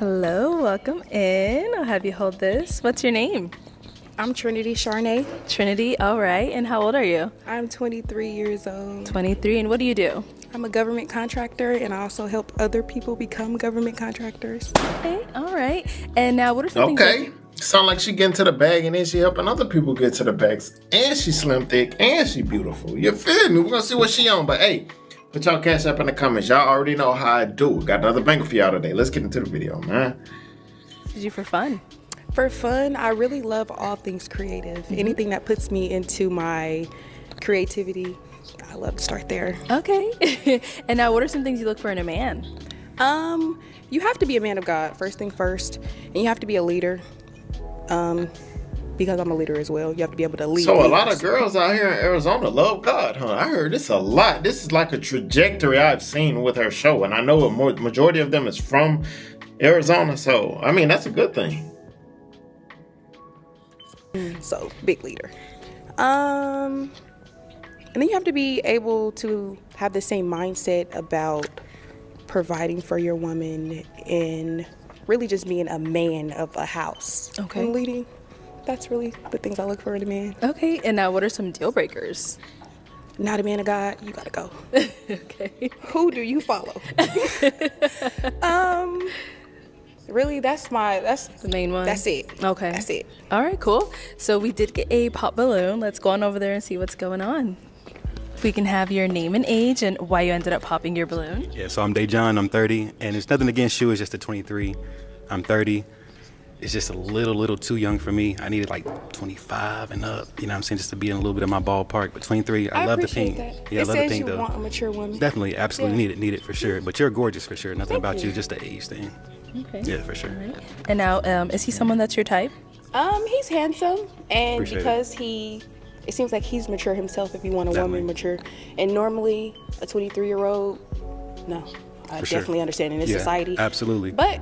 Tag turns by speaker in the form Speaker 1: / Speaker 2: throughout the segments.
Speaker 1: Hello, welcome in. I'll have you hold this. What's your name?
Speaker 2: I'm Trinity Charnay.
Speaker 1: Trinity, all right. And how old are you?
Speaker 2: I'm 23 years old.
Speaker 1: 23. And what do you do?
Speaker 2: I'm a government contractor and I also help other people become government contractors.
Speaker 1: Okay, all right. And now, what are some
Speaker 3: Okay.
Speaker 1: things?
Speaker 3: Sound like she getting to the bag and then she helping other people get to the bags. And she slim thick and she beautiful. You feel me? We're gonna see what she on. But hey, put y'all cash up in the comments. Y'all already know how I do. Got another banger for y'all today. Let's get into the video, man.
Speaker 1: What you for fun?
Speaker 2: For fun, I really love all things creative. Anything that puts me into my creativity, I love to start there.
Speaker 1: Okay. and now, what are some things you look for in a man?
Speaker 2: Um, you have to be a man of God, first thing first, and you have to be a leader. Um, because I'm a leader as well. You have to be able to lead.
Speaker 3: So a lot of girls out here in Arizona love God, huh? I heard this a lot. This is like a trajectory I've seen with her show, and I know a mo- majority of them is from Arizona. So I mean, that's a good thing.
Speaker 2: So big leader. Um, and then you have to be able to have the same mindset about providing for your woman and really just being a man of a house.
Speaker 1: Okay.
Speaker 2: And leading. That's really the things I look for in a man.
Speaker 1: Okay. And now, what are some deal breakers?
Speaker 2: Not a man of God, you gotta go.
Speaker 1: okay.
Speaker 2: Who do you follow? um, really, that's my that's
Speaker 1: The main one?
Speaker 2: that's it.
Speaker 1: Okay.
Speaker 2: That's it.
Speaker 1: All right, cool. So we did get a pop balloon. Let's go on over there and see what's going on. If we can have your name and age and why you ended up popping your balloon.
Speaker 4: Yeah, so I'm Dejan, I'm 30, and it's nothing against you, it's just a 23. I'm 30. It's just a little, little too young for me. I needed like 25 and up, you know what I'm saying, just to be in a little bit of my ballpark. But 23, I,
Speaker 2: I
Speaker 4: love the
Speaker 2: appreciate
Speaker 4: pink.
Speaker 2: that.
Speaker 4: Yeah,
Speaker 2: it
Speaker 4: I love
Speaker 2: says
Speaker 4: the pink
Speaker 2: you
Speaker 4: though.
Speaker 2: want a mature woman.
Speaker 4: Definitely, absolutely
Speaker 2: Yeah.
Speaker 4: need it, need it for sure. But you're gorgeous for sure. Nothing
Speaker 2: Thank
Speaker 4: about you,
Speaker 2: you.
Speaker 4: just the age thing.
Speaker 1: Okay.
Speaker 4: Yeah, for sure.
Speaker 1: And now, um, is he someone that's your type?
Speaker 2: Um, he's handsome, and
Speaker 4: Appreciate it.
Speaker 2: because he, it seems like he's mature himself. If you want a
Speaker 4: Definitely.
Speaker 2: woman mature, and normally a 23 year old, no, I
Speaker 4: For sure.
Speaker 2: definitely understand in this
Speaker 4: Yeah,
Speaker 2: society.
Speaker 4: absolutely.
Speaker 2: But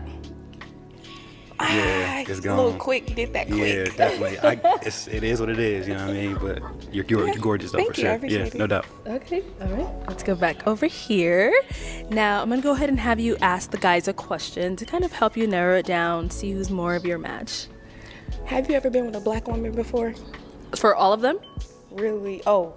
Speaker 4: Yeah,
Speaker 2: ah,
Speaker 4: it's
Speaker 2: a little
Speaker 4: gone.
Speaker 2: quick, did that quick.
Speaker 4: Yeah,
Speaker 2: quick.
Speaker 4: definitely. I, it's, it is what it is, you know what I mean? But you're, you're, you're gorgeous though,
Speaker 2: Thank
Speaker 4: for
Speaker 2: you,
Speaker 4: sure.
Speaker 2: appreciate
Speaker 4: Yeah,
Speaker 2: it.
Speaker 4: no doubt.
Speaker 1: Okay. All right. Let's go back over here. Now, I'm going to go ahead and have you ask the guys a question to kind of help you narrow it down, see who's more of your match.
Speaker 2: Have you ever been with a black woman before?
Speaker 1: For all of them?
Speaker 2: Really? Oh,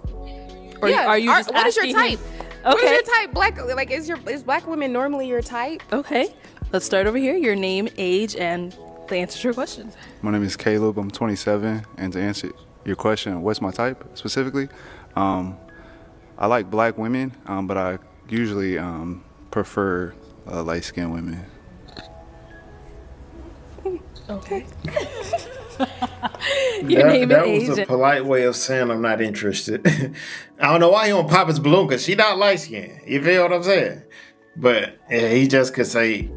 Speaker 1: Or are you just
Speaker 2: what is your type?
Speaker 1: him-
Speaker 2: What is your type? Black? Like, is your is black women normally your type?
Speaker 1: Okay. Let's start over here. Your name, age, and the answer to your question.
Speaker 5: My name is Caleb. I'm 27, and to answer your question, what's my type specifically? Um, I like black women, um, but I usually um, prefer uh, light-skinned women.
Speaker 1: Okay. your
Speaker 3: that
Speaker 1: name
Speaker 3: that was
Speaker 1: age.
Speaker 3: a polite way of saying I'm not interested. I don't know why he don't pop his balloon because she not light skinned. You feel what I'm saying? But yeah, he just could say,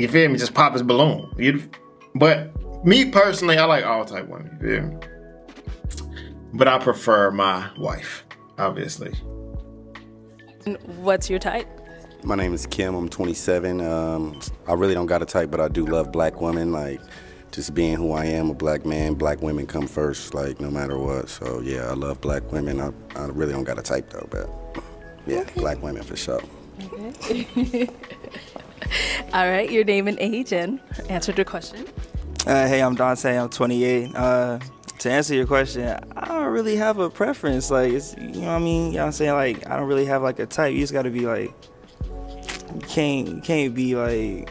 Speaker 3: you feel me? Just pop his balloon. You, but me personally, I like all type women. You feel me? But I prefer my wife, obviously.
Speaker 1: What's your type?
Speaker 6: My name is Kim. I'm 27. Um, I really don't got a type, but I do love black women. Like, just being who I am, a black man. Black women come first, like no matter what. So yeah, I love black women. I, I really don't got a type though, but yeah, black women for sure.
Speaker 1: All right. Your name and age and answer to your question.
Speaker 7: Uh, hey, I'm Dante. I'm 28. Uh, to answer your question, I don't really have a preference. Like, it's, you know what I mean? You know what I'm saying? Like, I don't really have like a type. You just gotta be like, you can't, you can't be like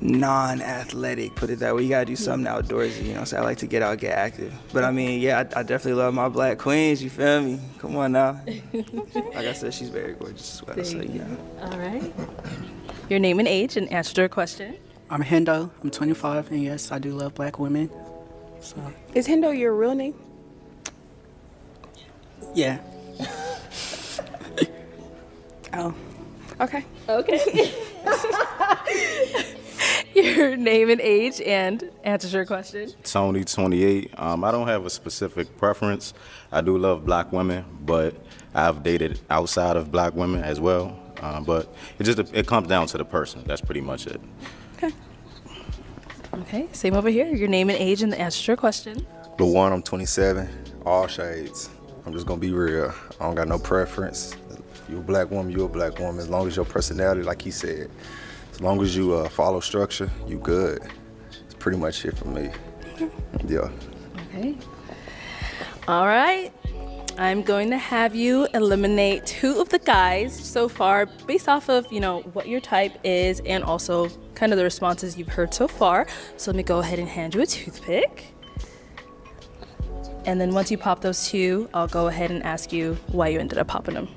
Speaker 7: non-athletic. Put it that way. You gotta do something outdoorsy. You know, so I like to get out, get active. But I mean, yeah, I, I definitely love my black queens. You feel me? Come on now. like I said, she's very gorgeous. What I say. You know.
Speaker 1: All right. Your name and age and answer to your question.
Speaker 8: I'm Hendo. I'm 25, and yes, I do love black women. So,
Speaker 2: Is Hendo your real name?
Speaker 8: yeah.
Speaker 2: Oh, okay.
Speaker 1: Okay. your name and age and answer to your question.
Speaker 9: Tony, 28. Um, I don't have a specific preference. I do love black women, but I've dated outside of black women as well. Um, but it just it comes down to the person. That's pretty much it.
Speaker 1: Okay. Okay. Same over here. Your name and age and the answer to your question.
Speaker 10: The one, I'm 27, all shades. I'm just gonna be real. I don't got no preference. You a black woman, you a black woman. As long as your personality, like he said, As long as you uh, follow structure, you good. It's pretty much it for me. Yeah.
Speaker 1: Okay. All right. I'm going to have you eliminate two of the guys so far based off of, you know, what your type is and also kind of the responses you've heard so far. So let me go ahead and hand you a toothpick. And then once you pop those two, I'll go ahead and ask you why you ended up popping them.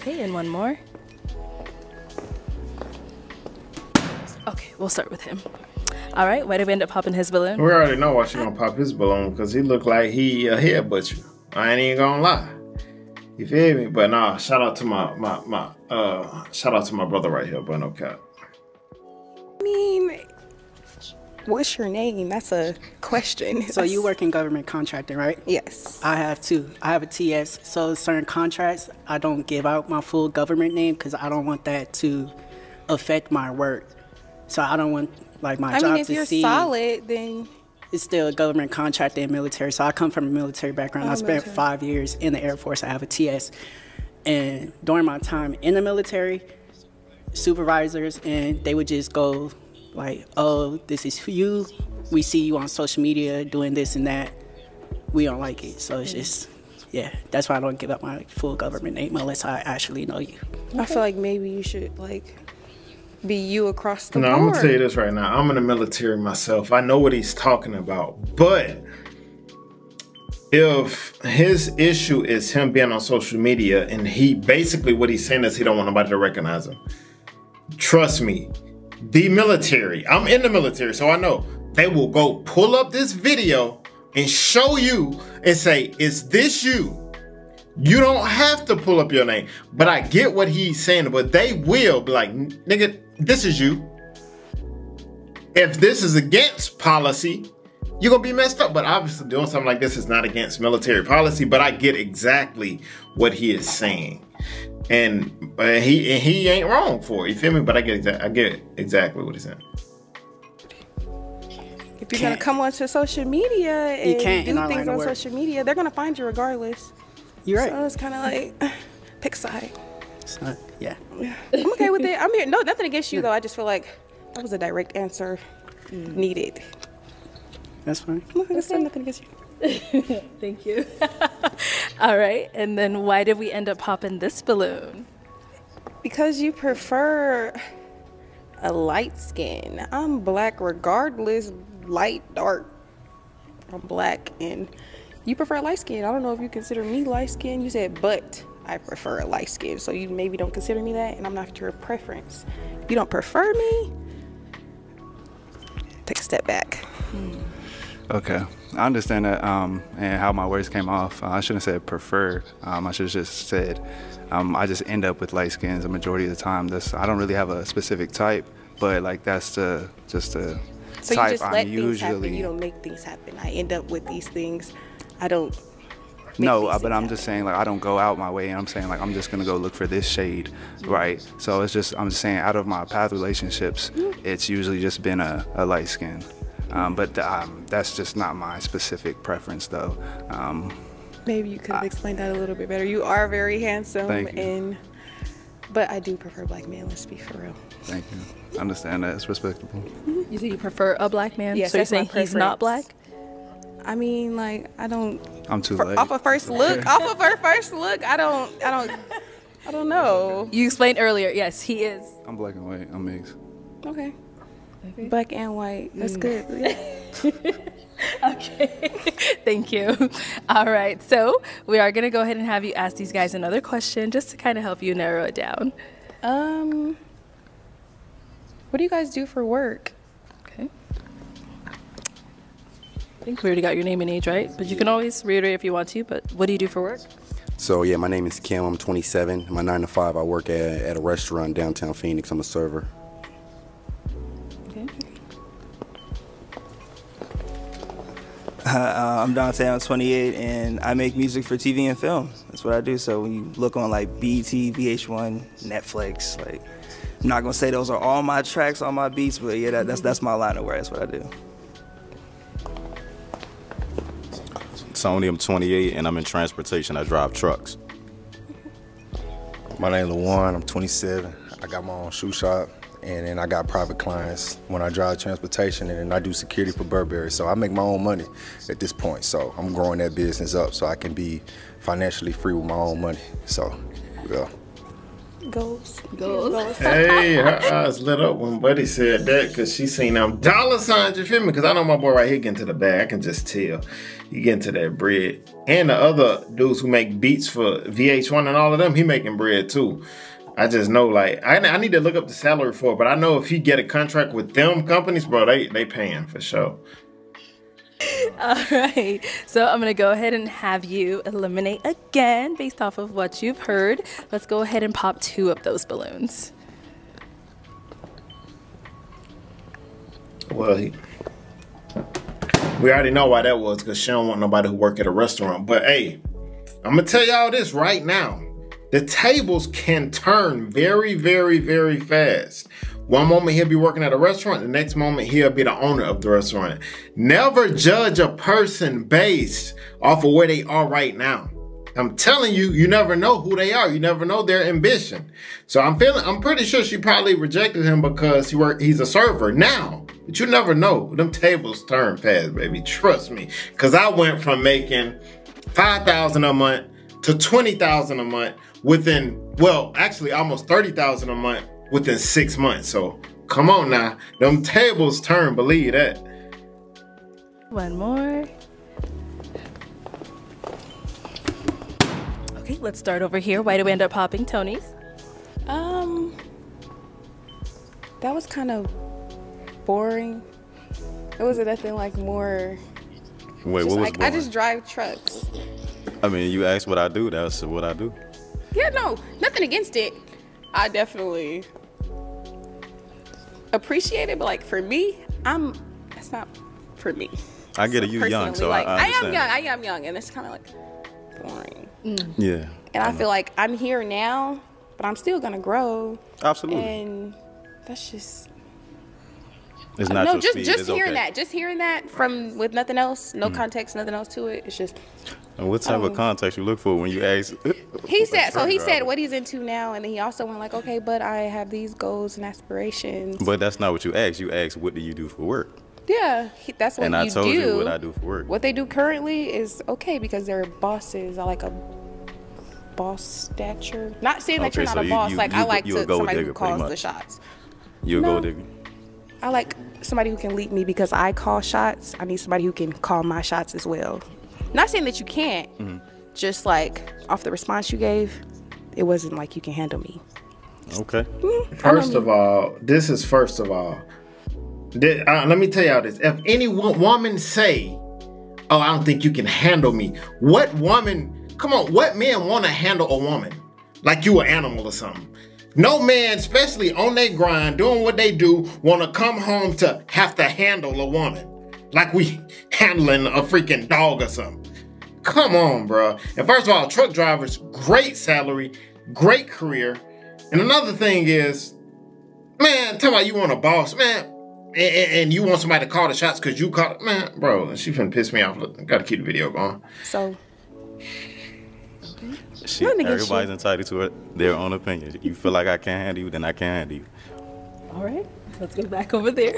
Speaker 1: Okay, and one more. Okay, we'll start with him. All right, why did we end up popping his balloon?
Speaker 3: We already know why she gonna pop his balloon because he looked like he a head butcher. I ain't even gonna lie. You feel me? But nah, shout out to my my my uh shout out to my brother right here, but no cap.
Speaker 2: I mean, what's your name? That's a question.
Speaker 8: So you work in government contracting, right?
Speaker 2: Yes.
Speaker 8: I have too. I have a TS. So certain contracts, I don't give out my full government name because I don't want that to affect my work. So I don't want like my
Speaker 2: I
Speaker 8: job
Speaker 2: mean, if
Speaker 8: to
Speaker 2: you're
Speaker 8: see
Speaker 2: solid, then
Speaker 8: it's still a government contract and military. So I come from a military background.
Speaker 2: Oh,
Speaker 8: I spent
Speaker 2: military.
Speaker 8: five years in the Air Force. I have a TS. And during my time in the military, supervisors and they would just go like, "Oh, this is you. We see you on social media doing this and that. We don't like it." So it's just, yeah. That's why I don't give up my full government name unless I actually know you.
Speaker 2: I feel like maybe you should like be you across the
Speaker 3: No,
Speaker 2: board.
Speaker 3: I'm gonna tell you this right now. I'm in the military myself. I know what he's talking about. But if his issue is him being on social media and he basically what he's saying is he don't want nobody to recognize him. Trust me, the military, I'm in the military, so I know they will go pull up this video and show you and say, Is this you? You don't have to pull up your name. But I get what he's saying, but they will be like, nigga, this is you. If this is against policy, you're gonna be messed up. But obviously, doing something like this is not against military policy. But I get exactly what he is saying, and uh, he and he ain't wrong for it. You feel me? But I get exa- I get exactly what he's saying.
Speaker 2: if you're gonna come onto social media and
Speaker 8: can't
Speaker 2: do
Speaker 8: our
Speaker 2: things on social media, they're gonna find you regardless.
Speaker 8: You're right.
Speaker 2: So it's kind of like pick side.
Speaker 8: So, yeah.
Speaker 2: I'm okay with it. I'm here. No, nothing against you though. I just feel like that was a direct answer needed.
Speaker 8: That's fine.
Speaker 2: I said nothing against you.
Speaker 1: Thank you. All right, and then why did we end up popping this balloon?
Speaker 2: Because you prefer a light skin. I'm black regardless, light, dark. I'm black and you prefer light skin. I don't know if you consider me light skin. You said, but I prefer a light skin. So you maybe don't consider me that and I'm not your preference. If you don't prefer me, take a step back.
Speaker 5: Okay, I understand that um, and how my words came off. Uh, I shouldn't have said prefer. Um, I should have just said um, I just end up with light skins the majority of the time. That's I don't really have a specific type, but like that's the just the
Speaker 2: So
Speaker 5: type
Speaker 2: you just
Speaker 5: I'm
Speaker 2: let things
Speaker 5: usually.
Speaker 2: happen. You don't make things happen. I end up with these things. I don't. Make
Speaker 5: No, uh, but I'm just saying like I don't go out my way, and I'm saying like I'm just gonna go look for this shade, right? So it's just I'm just saying out of my past relationships, it's usually just been a, a light skin, um, but um, that's just not my specific preference though. Um,
Speaker 2: Maybe you could have explained that a little bit better. You are very handsome,
Speaker 5: Thank you.
Speaker 2: and but I do prefer black men. Let's be for real.
Speaker 5: thank you. I understand that it's respectable.
Speaker 1: You say you prefer a black man?
Speaker 2: Yes,
Speaker 1: so you're saying he's not black?
Speaker 2: Preference. I mean, like I don't.
Speaker 5: I'm too
Speaker 2: for-
Speaker 5: late.
Speaker 2: off of first look, off of our first look, I don't. I don't. I don't know.
Speaker 1: You explained earlier. Yes, he is.
Speaker 5: I'm black and white. I'm mixed.
Speaker 2: Okay. Black and white. That's
Speaker 1: Mm.
Speaker 2: good.
Speaker 1: okay. Thank you. All right. So we are going to go ahead and have you ask these guys another question just to kind of help you narrow it down.
Speaker 2: Um. What do you guys do for work?
Speaker 1: Okay. I think we already got your name and age right, but you can always reiterate if you want to. But what do you do for work?
Speaker 6: So yeah, my name is Kim. I'm 27. My nine to five. I work at, at a restaurant downtown Phoenix. I'm a server.
Speaker 1: Okay.
Speaker 7: Uh, I'm Dante. I'm 28, and I make music for TV and film. That's what I do. So when you look on like BET, VH1, Netflix, like I'm not gonna say those are all my tracks, all my beats, but yeah, that, that's that's my line of work. That's what I do.
Speaker 9: Tony, I'm 28 and I'm in transportation. I drive trucks.
Speaker 10: My name is Lawan. I'm 27. I got my own shoe shop, and then I got private clients when I drive transportation, and then I do security for Burberry. So I make my own money at this point. So I'm growing that business up so I can be financially free with my own money. So, yeah.
Speaker 2: Goals.
Speaker 1: Goals.
Speaker 3: hey, her eyes lit up when Buddy said that because she seen them dollar signs. You feel me? Because I know my boy right here getting to the bag. I can just tell he getting to that bread. And the other dudes who make beats for VH1 and all of them, he making bread too. I just know, like, I, I need to look up the salary for it, but I know if he get a contract with them companies, bro, they they paying for sure.
Speaker 1: All right. So I'm going to go ahead and have you eliminate again based off of what you've heard. Let's go ahead and pop two of those balloons.
Speaker 3: Well, he, we already know why that was because she don't want nobody who work at a restaurant. But hey, I'm gonna tell y'all this right now. The tables can turn very, very, very fast. One moment he'll be working at a restaurant, the next moment he'll be the owner of the restaurant. Never judge a person based off of where they are right now. I'm telling you, you never know who they are. You never know their ambition. So I'm feeling, I'm pretty sure she probably rejected him because he work, he's a server now. But you never know. Them tables turn fast, baby. Trust me. Cause I went from making 5,000 a month to 20,000 a month within, well, actually almost 30,000 a month within six months. So come on now. Them tables turn, believe that.
Speaker 1: One more. Okay, let's start over here. Why do we end up popping Tony's?
Speaker 2: Um, that was kind of boring. It wasn't nothing like more.
Speaker 9: Wait, what was
Speaker 2: like I just drive trucks.
Speaker 9: I mean, you asked what I do. That's what I do.
Speaker 2: Yeah, no, nothing against it. I definitely appreciate it, but like for me, I'm. that's not for me.
Speaker 9: I get it. You young, so
Speaker 2: like,
Speaker 9: I, I
Speaker 2: am young. I am young, and it's kind of like boring. Mm.
Speaker 9: Yeah.
Speaker 2: And I feel like I'm here now, but I'm still gonna grow.
Speaker 9: Absolutely.
Speaker 2: And that's just
Speaker 9: It's not
Speaker 2: no, just
Speaker 9: speed.
Speaker 2: just
Speaker 9: it's
Speaker 2: hearing
Speaker 9: okay.
Speaker 2: that, just hearing that from with nothing else, no
Speaker 9: Mm.
Speaker 2: context, nothing else to it. It's just
Speaker 9: And what type
Speaker 2: Um,
Speaker 9: of context you look for when you ask?
Speaker 2: he said. So he said what he's into now, and then he also went like, okay, but I have these goals and aspirations.
Speaker 9: But that's not what you asked. You asked, what do you do for work?
Speaker 2: yeah, he, that's what
Speaker 9: and
Speaker 2: you
Speaker 9: I told
Speaker 2: do.
Speaker 9: you what I do for work.
Speaker 2: What they do currently is okay because they're bosses. I like a boss stature. Not saying that you're not
Speaker 9: so
Speaker 2: a boss.
Speaker 9: you-
Speaker 2: like
Speaker 9: you
Speaker 2: I like to somebody who calls the shots.
Speaker 9: You a
Speaker 2: No.
Speaker 9: gold digger?
Speaker 2: I like somebody who can lead me because I call shots. I need somebody who can call my shots as well. Not saying that you can't.
Speaker 9: Mm-hmm.
Speaker 2: Just like off the response you gave, it wasn't like you can handle me.
Speaker 9: Okay.
Speaker 3: First of all, this is first of all. Thi- uh, let me tell y'all this. If any wo- woman say, "Oh, I don't think you can handle me," what woman? Come on, what man want to handle a woman like you an animal or something? No man, especially on their grind, doing what they do, want to come home to have to handle a woman like we handling a freaking dog or something. Come on, bro. And first of all, truck drivers, great salary, great career. And another thing is, man, tell me you want a boss, man, and, and- you want somebody to call the shots because you caught, man, bro. She finna piss me off. Look, gotta keep the video going.
Speaker 2: So
Speaker 9: Shit,
Speaker 2: Nothing against
Speaker 9: everybody's
Speaker 2: you.
Speaker 9: entitled to it, their own opinion. You feel like I can't handle you, then I can't handle you.
Speaker 1: All right, let's go back over there.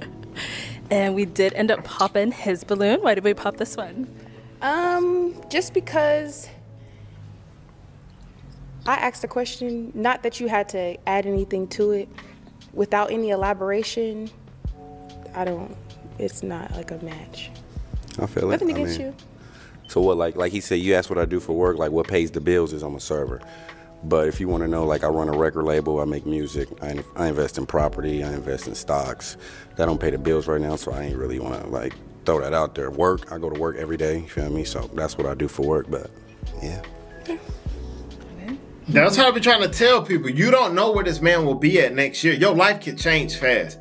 Speaker 1: and we did end up popping his balloon. Why did we pop this one?
Speaker 2: Um, just because I asked a question, not that you had to add anything to it, without any elaboration. I don't. It's not like a match.
Speaker 6: I feel it.
Speaker 2: Nothing
Speaker 6: I
Speaker 2: against
Speaker 6: mean,
Speaker 2: you.
Speaker 6: So what, like, like he said, you asked what I do for work. Like, what pays the bills is I'm a server. But if you want to know, like, I run a record label, I make music, I, I invest in property, I invest in stocks. That don't pay the bills right now, so I ain't really want to like throw that out there. Work, I go to work every day. You feel me? So that's what I do for work. But yeah,
Speaker 3: That's what I be trying to tell people. You don't know where this man will be at next year. Your life can change fast.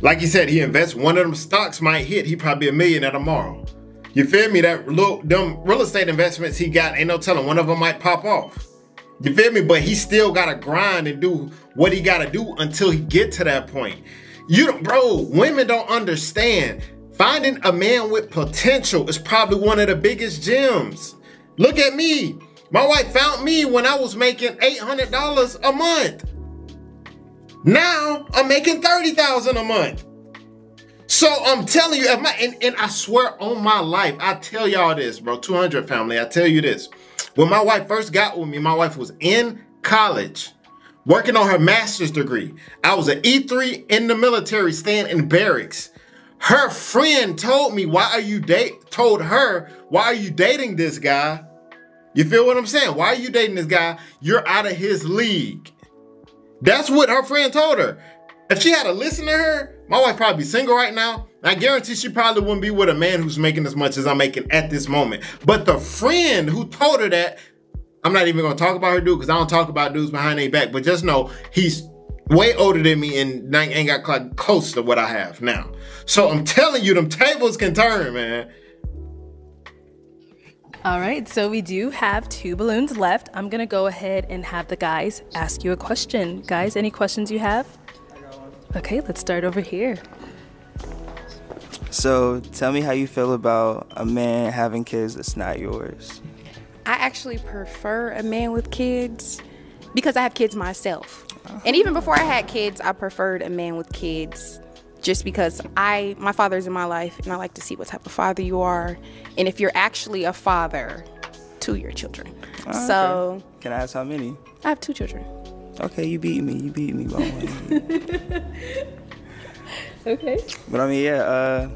Speaker 3: Like he said, he invests one of them stocks might hit. He probably a millionaire tomorrow. You feel me? That little them real estate investments he got, ain't no telling one of them might pop off. You feel me? But he still gotta grind and do what he gotta do until he get to that point. You don't, bro. Women don't understand. Finding a man with potential is probably one of the biggest gems. Look at me. My wife found me when I was making $800 a month. Now I'm making 30,000 a month. So I'm telling you, and, and I swear on my life, I tell y'all this, bro, 200 family, I tell you this. When my wife first got with me, my wife was in college working on her master's degree. I was an E3 in the military, staying in barracks. Her friend told me, why are you date, told her, why are you dating this guy? You feel what I'm saying? Why are you dating this guy? You're out of his league. That's what her friend told her. If she had to listen to her, my wife probably single right now. I guarantee she probably wouldn't be with a man who's making as much as I'm making at this moment. But the friend who told her that, I'm not even gonna talk about her dude because I don't talk about dudes behind their back. But just know he's way older than me and ain't got close to what I have now. So I'm telling you, them tables can turn, man.
Speaker 1: All right, so we do have two balloons left. I'm gonna go ahead and have the guys ask you a question. Guys, any questions you have? Okay, let's start over here.
Speaker 7: So tell me how you feel about a man having kids that's not yours.
Speaker 2: I actually prefer a man with kids because I have kids myself. And even before I had kids, I preferred a man with kids just because I my father's in my life and I like to see what type of father you are and if you're actually a father to your children. Oh, so
Speaker 7: okay. can I ask how many?
Speaker 2: I have two children.
Speaker 7: Okay, you beat me. You beat me,
Speaker 1: okay.
Speaker 7: But I mean, yeah. Uh,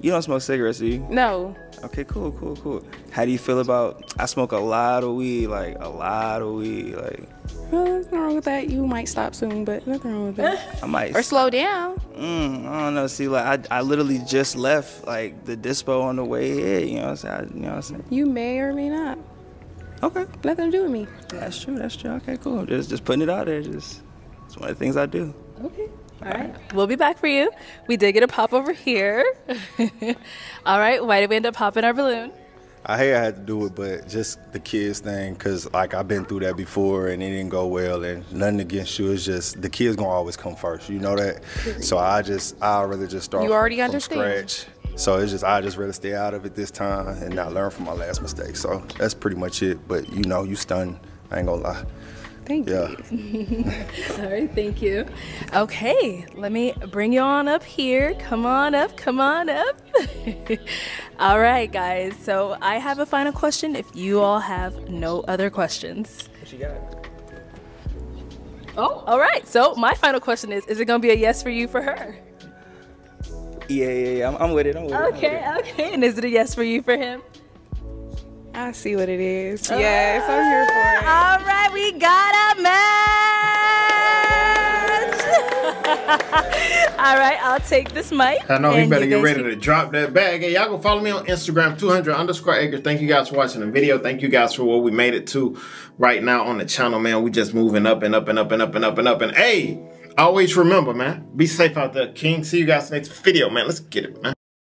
Speaker 7: you don't smoke cigarettes, do you?
Speaker 2: No.
Speaker 7: Okay, cool, cool, cool. How do you feel about? I smoke a lot of weed, like a lot of weed, like.
Speaker 2: Well, nothing wrong with that. You might stop soon, but nothing wrong with that.
Speaker 7: I might.
Speaker 2: Or slow down.
Speaker 7: Mm, I don't know. See, like I, I literally just left like the dispo on the way here. You know what I'm saying? You know what I'm saying?
Speaker 2: You may or may not.
Speaker 7: Okay.
Speaker 2: Nothing to do with me.
Speaker 7: That's true. That's true. Okay, cool. Just just putting it out there. Just it's one of the things I do.
Speaker 1: Okay. All right. We'll be back for you. We did get a pop over here. All right. Why did we end up popping our balloon?
Speaker 10: I hate I had to do it, but just the kids thing, cause like I've been through that before and it didn't go well, and nothing against you. It's just the kids gonna always come first. You know that. So I just I rather just start.
Speaker 2: You already
Speaker 10: from,
Speaker 2: understand.
Speaker 10: scratch. So it's just I just rather stay out of it this time and not learn from my last mistake. So that's pretty much it. But you know, you stunned. I ain't gonna lie.
Speaker 2: Thank
Speaker 10: yeah.
Speaker 2: you.
Speaker 1: All right, thank you. Okay, let me bring you on up here. Come on up, come on up. all right, guys. So I have a final question if you all have no other questions.
Speaker 7: What you got?
Speaker 1: Oh, all right. So my final question is: Is it gonna be a yes for you for her?
Speaker 7: Yeah, yeah, yeah. I'm, I'm with it. I'm with
Speaker 1: okay,
Speaker 7: it.
Speaker 1: Okay, okay. And is it a yes for you for him?
Speaker 2: I see what it is. Uh, yes, I'm here for it.
Speaker 1: All right, we got a match. All right, I'll take this mic.
Speaker 3: I know he better get ready to drop that bag. Hey, y'all go follow me on Instagram, 200 underscore acres. Thank you guys for watching the video. Thank you guys for what we made it to right now on the channel, man. We just moving up and up and up and up and up and up. And hey, always remember, man, be safe out there, King. See you guys next video, man. Let's get it, man.